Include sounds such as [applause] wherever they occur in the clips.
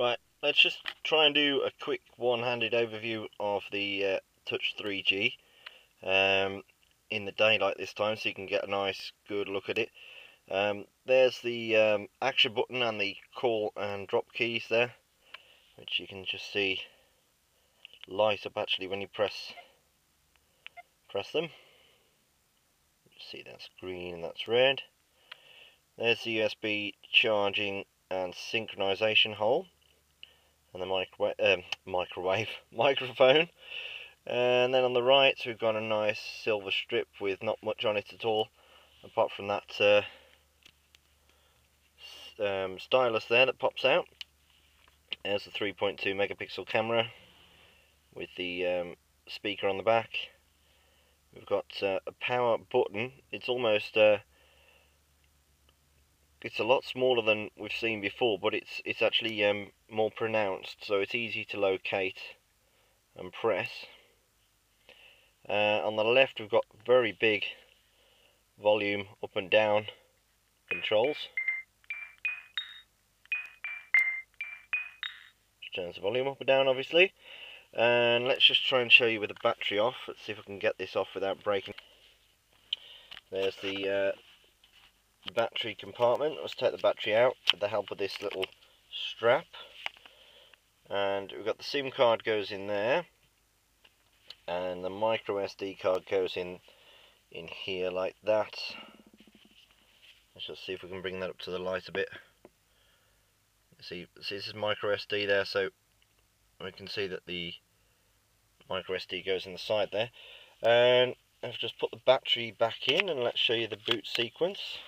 Right, let's just try and do a quick one-handed overview of the uh, Touch 3G um, in the daylight this time so you can get a nice good look at it. Um, there's the um, action button and the call and drop keys there which you can just see light up actually when you press press them. See that's green and that's red. There's the USB charging and synchronization hole and the microwave, um, microwave [laughs] microphone. And then on the right, we've got a nice silver strip with not much on it at all, apart from that uh, um, stylus there that pops out. There's the 3.2 megapixel camera with the um, speaker on the back. We've got uh, a power button. It's almost uh, it's a lot smaller than we've seen before, but it's it's actually um, more pronounced, so it's easy to locate and press. Uh, on the left, we've got very big volume up and down controls. Turns the volume up and down, obviously. And let's just try and show you with the battery off. Let's see if I can get this off without breaking. There's the uh, battery compartment. Let's take the battery out with the help of this little strap. And we've got the SIM card goes in there. And the micro SD card goes in in here like that. Let's just see if we can bring that up to the light a bit. See, see this is micro SD there, so we can see that the micro SD goes in the side there. And I've just put the battery back in and let's show you the boot sequence.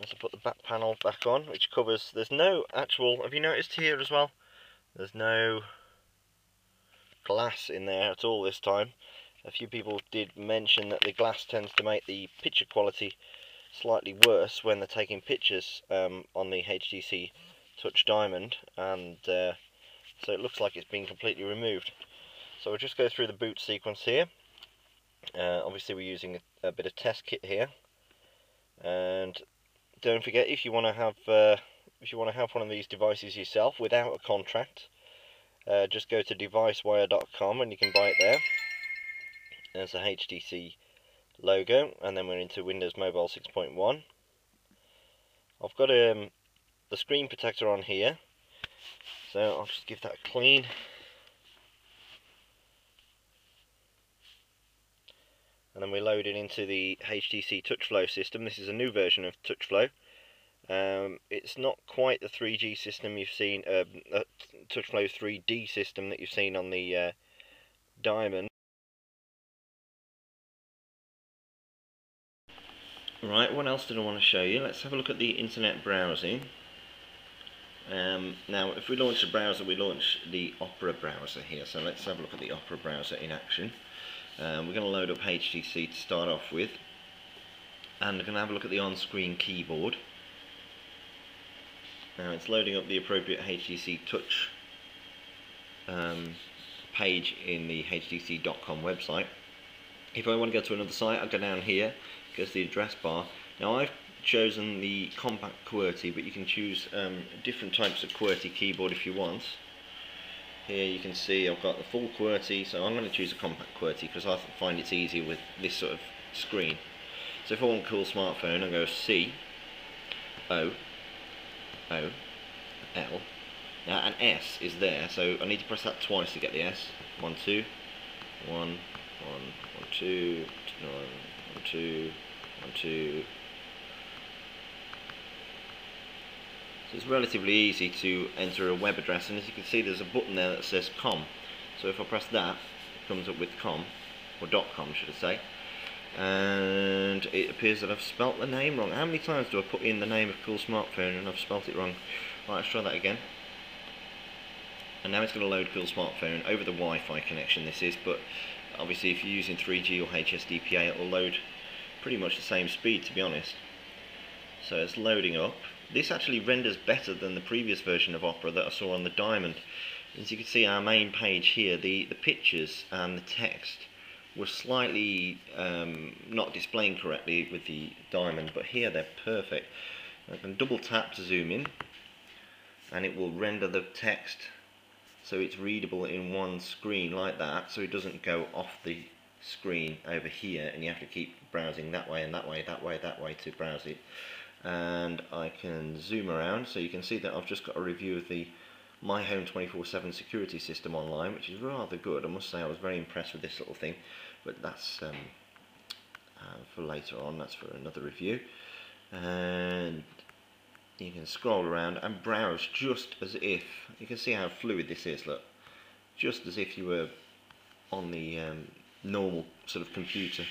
Let's put the back panel back on, which covers, there's no actual, have you noticed here as well? There's no glass in there at all this time. A few people did mention that the glass tends to make the picture quality slightly worse when they're taking pictures um, on the HTC Touch Diamond, and uh, so it looks like it's been completely removed. So we'll just go through the boot sequence here. Uh, obviously we're using a, a, bit of test kit here, and don't forget if you want to have uh, if you want to have one of these devices yourself without a contract uh, just go to devicewire.com and you can buy it there. There's a HTC logo and then we're into Windows Mobile 6.1 I've got um, the screen protector on here. So I'll just give that a clean and then we load it into the HTC TouchFlo system. This is a new version of TouchFlo. Um, it's not quite the 3G system you've seen, uh, uh, TouchFlo 3D system that you've seen on the uh, Diamond. Right, what else did I want to show you? Let's have a look at the internet browsing. Um, now, if we launch the browser, we launch the Opera browser here. So let's have a look at the Opera browser in action. Um, we're going to load up HTC to start off with and we're going to have a look at the on-screen keyboard. Now it's loading up the appropriate HTC Touch um, page in the htc.com website. If I want to go to another site, I'll go down here, go to the address bar. Now I've chosen the compact QWERTY, but you can choose um, different types of QWERTY keyboard if you want. Here you can see I've got the full QWERTY, so I'm going to choose a compact QWERTY because I find it's easier with this sort of screen. So if I want a cool smartphone, I go C, O, O, L. Now an S is there, so I need to press that twice to get the S. One, two, one, one, one, two, one, one, two, one, two, So it's relatively easy to enter a web address and as you can see there's a button there that says com. So if I press that it comes up with com, or .com should I say. And it appears that I've spelt the name wrong. How many times do I put in the name of Cool Smartphone and I've spelt it wrong? Right, let's try that again. And now it's going to load Cool Smartphone over the Wi-Fi connection this is, but obviously if you're using 3G or HSDPA it will load pretty much the same speed to be honest. So it's loading up this actually renders better than the previous version of Opera that I saw on the Diamond. As you can see our main page here, the, the pictures and the text were slightly um, not displaying correctly with the Diamond, but here they're perfect. I can double tap to zoom in, and it will render the text so it's readable in one screen like that so it doesn't go off the screen over here and you have to keep browsing that way and that way, that way, that way to browse it and I can zoom around so you can see that I've just got a review of the My Home 24-7 security system online which is rather good. I must say I was very impressed with this little thing but that's um, uh, for later on. That's for another review. And you can scroll around and browse just as if you can see how fluid this is look. Just as if you were on the um, normal sort of computer